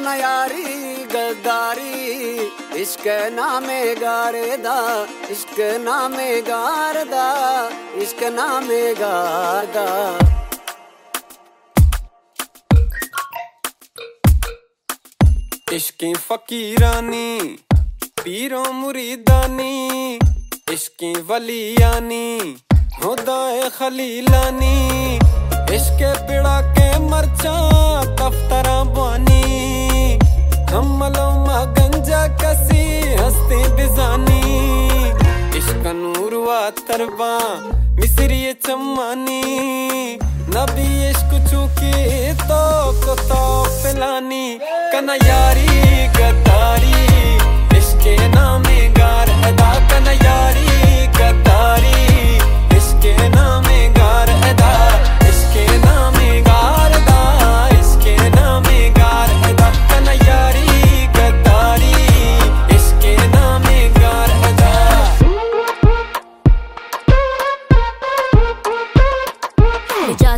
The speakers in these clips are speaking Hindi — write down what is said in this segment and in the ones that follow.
ਨਾ ਯਾਰੀ ਗਦਾਰੀ ਇਸ਼ਕ ਨਾਮੇ ਗਾਰੇ ਦਾ ਇਸ਼ਕ ਨਾਮੇ ਗਾਰ ਦਾ ਇਸ਼ਕ ਨਾਮੇ ਗਾਰ ਦਾ ਇਸ਼ਕੀ ਫਕੀਰਾਨੀ, ਪੀਰੋ ਮੁਰੀਦਾਨੀ। ਇਸ਼ਕੀ ਵਲੀਆਨੀ ਹੁਦਾਏ ਖਲੀਲਾਨੀ। तरबा मिसरी चम्मानी। नबी यश कुछ तो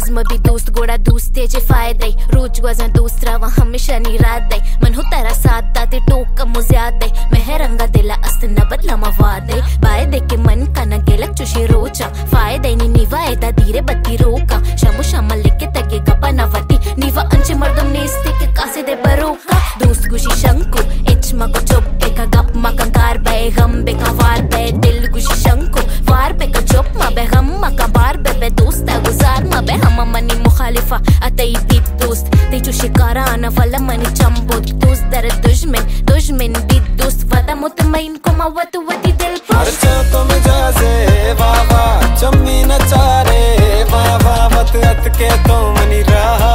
Jazz मबी दोस्त, गोडा दोस्त त्याचे फ़ायदे। रोज वज़न दोस्त रावा हमेशा निराद। मन हो तारा साथ दाते टोक मुज्याद मेहरंगा दिला असतना बदला मवादे बाय दे के मन का न गेलक चुशी रोचा। फ़ायदे नी निवा एदा धीरे बत्ती रोका। शमु शमल लेके तगे गपा नवती निवा अंचे मर्दम नेस्ते के कासे दे बरोका दोस्त गुशी शंकु, इच मको चुप बेका गप मका कार बे गम बेका वार बे दिल गुशी शंकु। दैती दोस्त ते चुशे काराना वाला मन चंबो दोस्त दर दुश्मन दुश्मन भी दोस्त वादा मुतमइन को मवत वती दिल खुश तो मजाजे बाबा चम्मी नचा रे बाबा वत अत के तो मनी रहा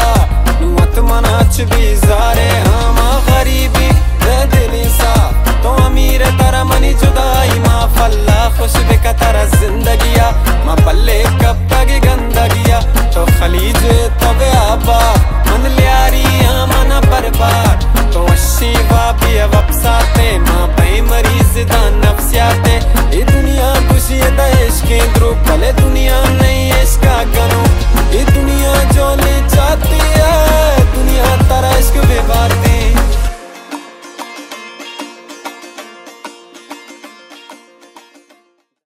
मत मनाच भी जारे ले दुनिया